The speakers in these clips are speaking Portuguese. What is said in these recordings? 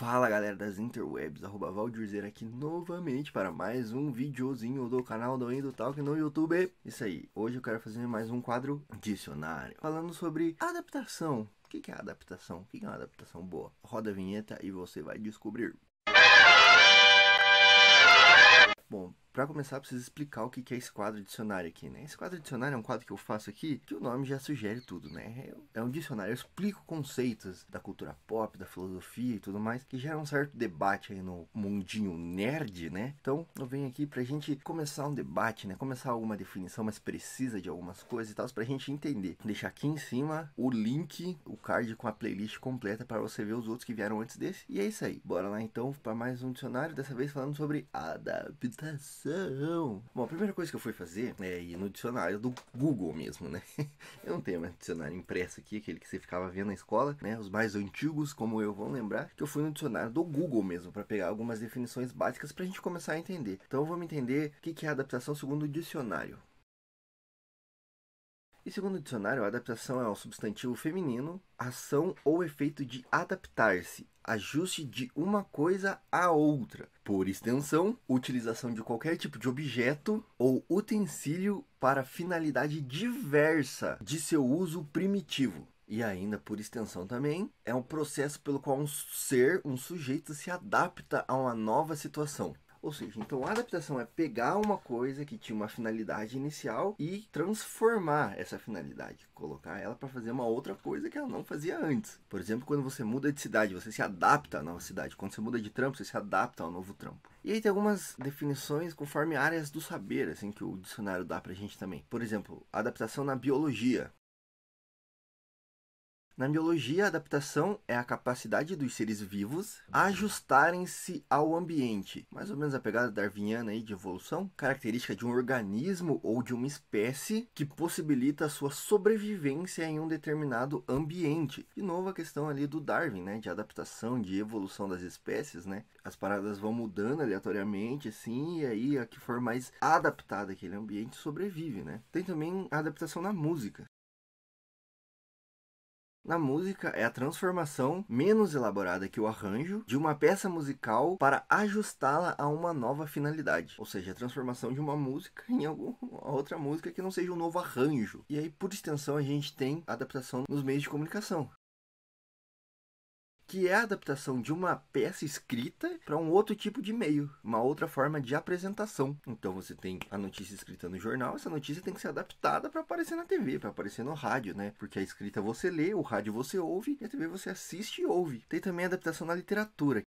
Fala galera das interwebs, arroba Valdirzer aqui novamente para mais um videozinho do canal do Indo Talk no YouTube. Isso aí, hoje eu quero fazer mais um quadro dicionário, falando sobre adaptação. O que é adaptação? O que é uma adaptação boa? Roda a vinheta e você vai descobrir. Bom, para começar, preciso explicar o que é esse quadro dicionário aqui, né? Esse quadro dicionário é um quadro que eu faço aqui, que o nome já sugere tudo, né? É um dicionário, eu explico conceitos da cultura pop, da filosofia e tudo mais, que gera um certo debate aí no mundinho nerd, né? Então, eu venho aqui pra gente começar um debate, né? Começar alguma definição mais precisa de algumas coisas e tal, pra gente entender. Deixar aqui em cima o link, o card com a playlist completa para você ver os outros que vieram antes desse. E é isso aí. Bora lá então para mais um dicionário, dessa vez falando sobre adaptação Bom, a primeira coisa que eu fui fazer é ir no dicionário do Google mesmo, né? Eu não tenho mais dicionário impresso aqui, aquele que você ficava vendo na escola, né? Os mais antigos, como eu, vão lembrar que eu fui no dicionário do Google mesmo para pegar algumas definições básicas para a gente começar a entender. Então vamos entender o que é adaptação segundo o dicionário. E segundo o dicionário, a adaptação é o substantivo feminino, ação ou efeito de adaptar-se, ajuste de uma coisa a outra. Por extensão, utilização de qualquer tipo de objeto ou utensílio para finalidade diversa de seu uso primitivo. E ainda, por extensão também, é um processo pelo qual um ser, um sujeito, se adapta a uma nova situação. Ou seja, então a adaptação é pegar uma coisa que tinha uma finalidade inicial e transformar essa finalidade, colocar ela para fazer uma outra coisa que ela não fazia antes. Por exemplo, quando você muda de cidade, você se adapta à nova cidade. Quando você muda de trampo, você se adapta ao novo trampo. E aí tem algumas definições conforme áreas do saber, assim, que o dicionário dá pra gente também. Por exemplo, adaptação na biologia. Na biologia, a adaptação é a capacidade dos seres vivos ajustarem-se ao ambiente. Mais ou menos a pegada darwiniana aí de evolução, característica de um organismo ou de uma espécie que possibilita a sua sobrevivência em um determinado ambiente. De novo a questão ali do Darwin, né, de adaptação, de evolução das espécies, né? As paradas vão mudando aleatoriamente assim, e aí a que for mais adaptada àquele ambiente sobrevive, né? Tem também a adaptação na música. Na música é a transformação menos elaborada que o arranjo de uma peça musical para ajustá-la a uma nova finalidade, ou seja, a transformação de uma música em alguma outra música que não seja um novo arranjo. E aí, por extensão, a gente tem adaptação nos meios de comunicação que é a adaptação de uma peça escrita para um outro tipo de meio, uma outra forma de apresentação. Então você tem a notícia escrita no jornal, essa notícia tem que ser adaptada para aparecer na TV, para aparecer no rádio, né? Porque a escrita você lê, o rádio você ouve e a TV você assiste e ouve. Tem também a adaptação na literatura,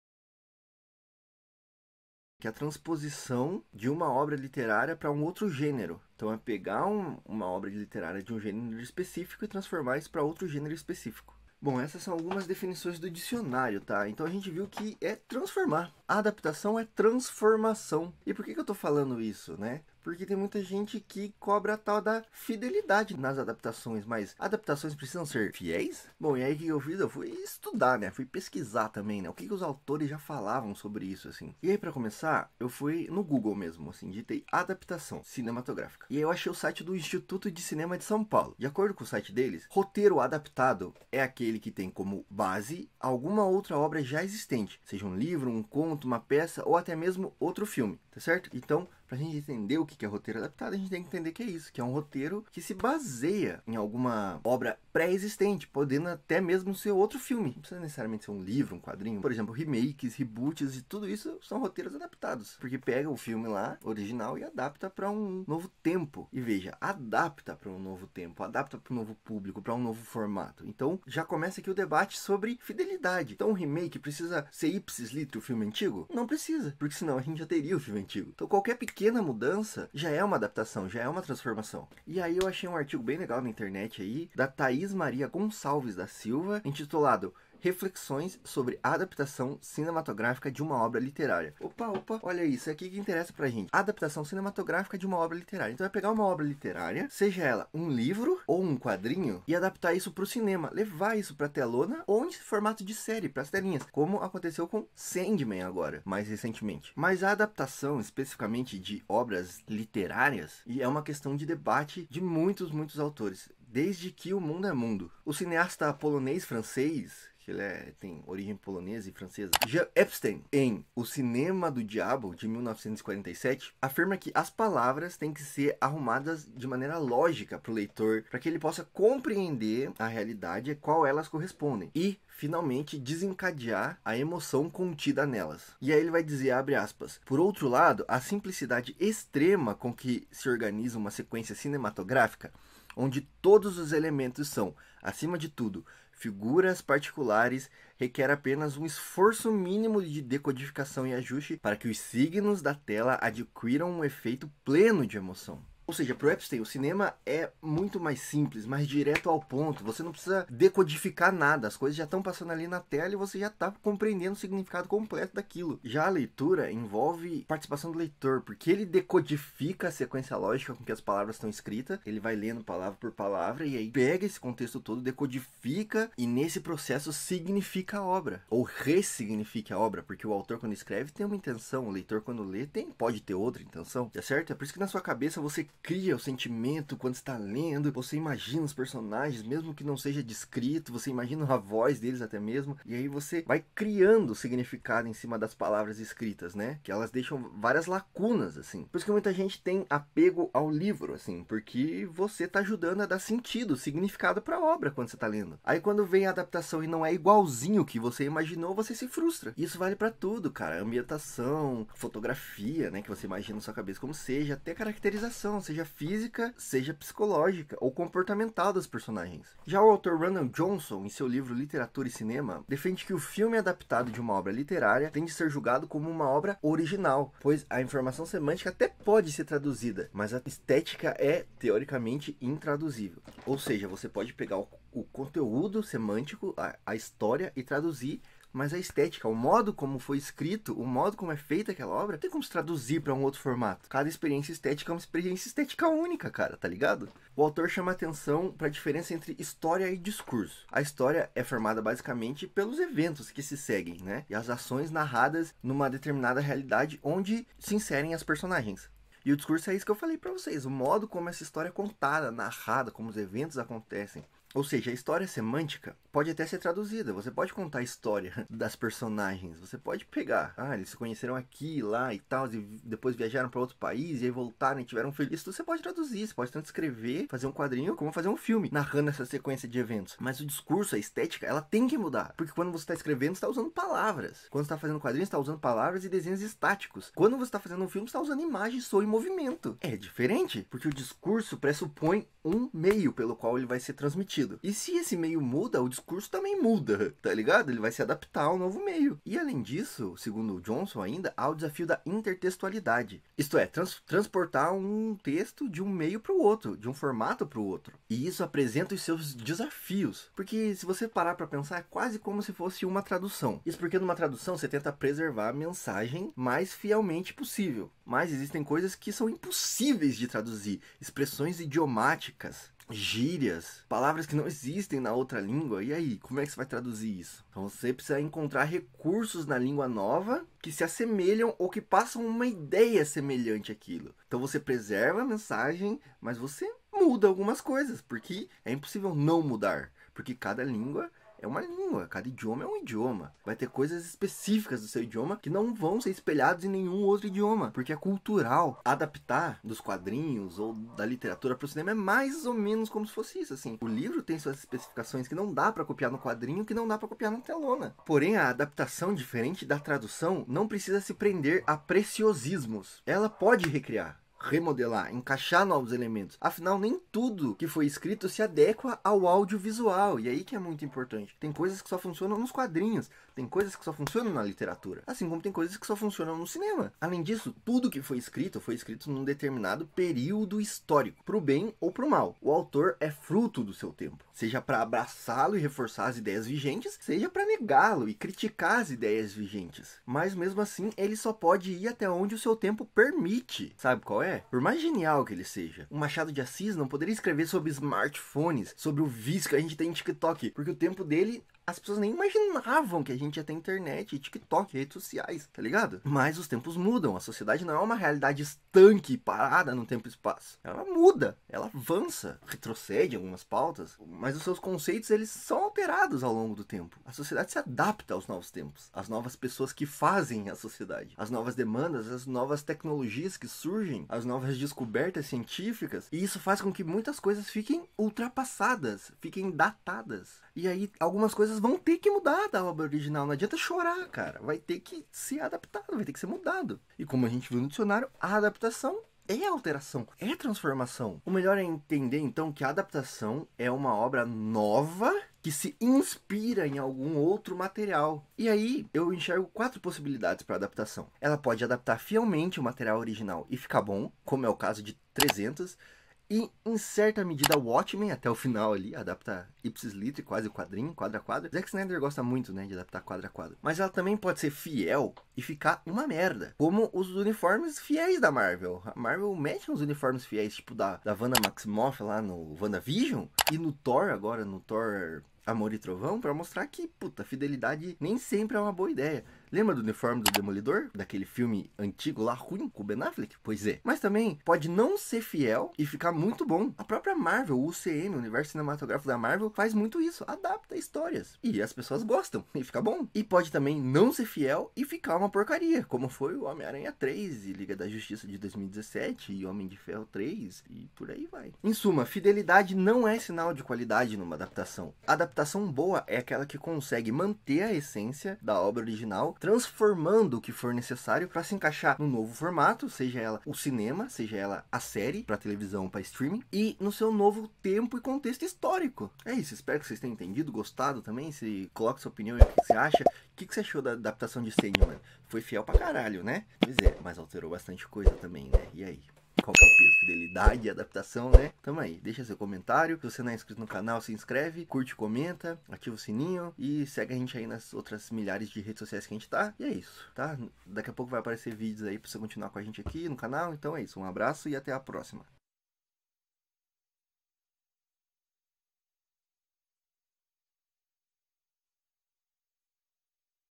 que é a transposição de uma obra literária para um outro gênero. Então é pegar um, uma obra literária de um gênero específico e transformar isso para outro gênero específico. Bom, essas são algumas definições do dicionário, tá? Então a gente viu que é transformar. A adaptação é transformação. E por que, que eu tô falando isso, né? Porque tem muita gente que cobra a tal da fidelidade nas adaptações, mas adaptações precisam ser fiéis? Bom, e aí o que eu fiz? Eu fui estudar, né? Fui pesquisar também, né? O que, que os autores já falavam sobre isso, assim. E aí, para começar, eu fui no Google mesmo, assim, digitei adaptação cinematográfica. E aí eu achei o site do Instituto de Cinema de São Paulo. De acordo com o site deles, roteiro adaptado é aquele que tem como base alguma outra obra já existente, seja um livro, um conto, uma peça ou até mesmo outro filme, tá certo? Então, para a gente entender o que é roteiro adaptado, a gente tem que entender que é isso, que é um roteiro que se baseia em alguma obra pré-existente, podendo até mesmo ser outro filme. Não precisa necessariamente ser um livro, um quadrinho. Por exemplo, remakes, reboots e tudo isso são roteiros adaptados, porque pega o filme lá, original, e adapta para um novo tempo. E veja, adapta para um novo tempo, adapta para um novo público, para um novo formato. Então, já começa aqui o debate sobre fidelidade. Então, um remake precisa ser ipsis litro o filme antigo? Não precisa, porque senão a gente já teria o filme antigo. Então, qualquer pequeno pequena mudança já é uma adaptação, já é uma transformação. E aí eu achei um artigo bem legal na internet aí, da Thaís Maria Gonçalves da Silva, intitulado reflexões sobre adaptação cinematográfica de uma obra literária. Opa, opa, olha isso, é aqui que interessa pra gente. Adaptação cinematográfica de uma obra literária. Então é pegar uma obra literária, seja ela um livro ou um quadrinho, e adaptar isso pro cinema, levar isso pra telona ou em formato de série, pras telinhas, como aconteceu com Sandman agora, mais recentemente. Mas a adaptação especificamente de obras literárias é uma questão de debate de muitos, muitos autores desde que o mundo é mundo. O cineasta polonês francês, que ele é, tem origem polonesa e francesa. Jean Epstein, em O Cinema do Diabo, de 1947, afirma que as palavras têm que ser arrumadas de maneira lógica para o leitor, para que ele possa compreender a realidade e qual elas correspondem. E finalmente desencadear a emoção contida nelas. E aí ele vai dizer, abre aspas, por outro lado, a simplicidade extrema com que se organiza uma sequência cinematográfica, onde todos os elementos são, acima de tudo, figuras particulares, requer apenas um esforço mínimo de decodificação e ajuste para que os signos da tela adquiram um efeito pleno de emoção. Ou seja, pro Epstein, o cinema é muito mais simples, mais direto ao ponto. Você não precisa decodificar nada. As coisas já estão passando ali na tela e você já está compreendendo o significado completo daquilo. Já a leitura envolve participação do leitor, porque ele decodifica a sequência lógica com que as palavras estão escritas. Ele vai lendo palavra por palavra e aí pega esse contexto todo, decodifica e nesse processo significa a obra. Ou ressignifica a obra, porque o autor quando escreve tem uma intenção, o leitor quando lê tem, pode ter outra intenção, tá certo? É por isso que na sua cabeça você cria o sentimento quando está lendo, você imagina os personagens, mesmo que não seja descrito, você imagina a voz deles até mesmo, e aí você vai criando significado em cima das palavras escritas, né? Que elas deixam várias lacunas, assim. Por isso que muita gente tem apego ao livro, assim, porque você está ajudando a dar sentido, significado para a obra quando você está lendo. Aí quando vem a adaptação e não é igualzinho que você imaginou, você se frustra. Isso vale para tudo, cara. Ambientação, fotografia, né? Que você imagina na sua cabeça como seja, até caracterização seja física, seja psicológica ou comportamental dos personagens. Já o autor Randall Johnson, em seu livro Literatura e Cinema, defende que o filme adaptado de uma obra literária tem de ser julgado como uma obra original, pois a informação semântica até pode ser traduzida, mas a estética é teoricamente intraduzível. Ou seja, você pode pegar o, o conteúdo semântico, a, a história e traduzir mas a estética, o modo como foi escrito, o modo como é feita aquela obra, tem como se traduzir para um outro formato. Cada experiência estética é uma experiência estética única, cara, tá ligado? O autor chama atenção para a diferença entre história e discurso. A história é formada basicamente pelos eventos que se seguem, né? E as ações narradas numa determinada realidade onde se inserem as personagens. E o discurso é isso que eu falei para vocês, o modo como essa história é contada, narrada, como os eventos acontecem. Ou seja, a história semântica pode até ser traduzida. Você pode contar a história das personagens. Você pode pegar, ah, eles se conheceram aqui, lá e tal, e depois viajaram para outro país e aí voltaram e tiveram felizes. Você pode traduzir, você pode tanto escrever, fazer um quadrinho, como fazer um filme, narrando essa sequência de eventos. Mas o discurso, a estética, ela tem que mudar. Porque quando você está escrevendo, está usando palavras. Quando está fazendo quadrinhos, está usando palavras e desenhos estáticos. Quando você está fazendo um filme, está usando imagem, som e movimento. É diferente, porque o discurso pressupõe um meio pelo qual ele vai ser transmitido sentido. E se esse meio muda, o discurso também muda, tá ligado? Ele vai se adaptar ao novo meio. E além disso, segundo o Johnson ainda, há o desafio da intertextualidade. Isto é, trans transportar um texto de um meio para o outro, de um formato para o outro. E isso apresenta os seus desafios. Porque se você parar para pensar, é quase como se fosse uma tradução. Isso porque numa tradução você tenta preservar a mensagem mais fielmente possível. Mas existem coisas que são impossíveis de traduzir, expressões idiomáticas gírias, palavras que não existem na outra língua. E aí, como é que você vai traduzir isso? Então você precisa encontrar recursos na língua nova que se assemelham ou que passam uma ideia semelhante àquilo. Então você preserva a mensagem, mas você muda algumas coisas, porque é impossível não mudar, porque cada língua é uma língua, cada idioma é um idioma. Vai ter coisas específicas do seu idioma que não vão ser espelhadas em nenhum outro idioma, porque é cultural. Adaptar dos quadrinhos ou da literatura para o cinema é mais ou menos como se fosse isso, assim. O livro tem suas especificações que não dá para copiar no quadrinho, que não dá para copiar na telona. Porém, a adaptação, diferente da tradução, não precisa se prender a preciosismos. Ela pode recriar remodelar, encaixar novos elementos. Afinal, nem tudo que foi escrito se adequa ao audiovisual. E aí que é muito importante. Tem coisas que só funcionam nos quadrinhos, tem coisas que só funcionam na literatura, assim como tem coisas que só funcionam no cinema. Além disso, tudo que foi escrito foi escrito num determinado período histórico, pro bem ou pro mal. O autor é fruto do seu tempo, seja para abraçá-lo e reforçar as ideias vigentes, seja para negá-lo e criticar as ideias vigentes. Mas mesmo assim, ele só pode ir até onde o seu tempo permite. Sabe qual é? É, por mais genial que ele seja, o Machado de Assis não poderia escrever sobre smartphones, sobre o vício que a gente tem em TikTok, porque o tempo dele as pessoas nem imaginavam que a gente ia ter internet, TikTok, redes sociais, tá ligado? Mas os tempos mudam, a sociedade não é uma realidade estanque, parada no tempo e espaço. Ela muda, ela avança, retrocede algumas pautas, mas os seus conceitos eles são alterados ao longo do tempo. A sociedade se adapta aos novos tempos, às novas pessoas que fazem a sociedade, às novas demandas, às novas tecnologias que surgem, às novas descobertas científicas, e isso faz com que muitas coisas fiquem ultrapassadas, fiquem datadas. E aí algumas coisas vão ter que mudar da obra original. Não adianta chorar, cara. Vai ter que ser adaptado, vai ter que ser mudado. E como a gente viu no dicionário, a adaptação é alteração, é transformação. O melhor é entender então que a adaptação é uma obra nova que se inspira em algum outro material. E aí eu enxergo quatro possibilidades para adaptação. Ela pode adaptar fielmente o material original e ficar bom, como é o caso de 300 e, em certa medida, Watchmen, até o final ali, adapta ipsis litre, quase o quadrinho, quadro a quadro. Zack Snyder gosta muito, né, de adaptar quadro a quadro. Mas ela também pode ser fiel e ficar uma merda. Como os uniformes fiéis da Marvel. A Marvel mete uns uniformes fiéis, tipo da, da Wanda Maximoff lá no WandaVision. E no Thor, agora, no Thor Amor e Trovão para mostrar que, puta, fidelidade nem sempre é uma boa ideia. Lembra do uniforme do Demolidor? Daquele filme antigo lá, ruim, com o Ben Affleck? Pois é. Mas também pode não ser fiel e ficar muito bom. A própria Marvel, o UCM, o Universo Cinematográfico da Marvel, faz muito isso. Adapta histórias. E as pessoas gostam. E fica bom. E pode também não ser fiel e ficar uma porcaria. Como foi o Homem-Aranha 3 e Liga da Justiça de 2017 e Homem de Ferro 3 e por aí vai. Em suma, fidelidade não é sinal de qualidade numa adaptação. A adaptação boa é aquela que consegue manter a essência da obra original transformando o que for necessário para se encaixar no novo formato, seja ela o cinema, seja ela a série para televisão, para streaming, e no seu novo tempo e contexto histórico. É isso, espero que vocês tenham entendido, gostado também. Se coloque sua opinião aí, o que você acha. O que você achou da adaptação de Sandman? Foi fiel pra caralho, né? Pois é, mas alterou bastante coisa também, né? E aí? Qual que é o peso, fidelidade adaptação, né? Tamo aí, deixa seu comentário. Se você não é inscrito no canal, se inscreve, curte, comenta, ativa o sininho e segue a gente aí nas outras milhares de redes sociais que a gente tá. E é isso, tá? Daqui a pouco vai aparecer vídeos aí pra você continuar com a gente aqui no canal. Então é isso, um abraço e até a próxima.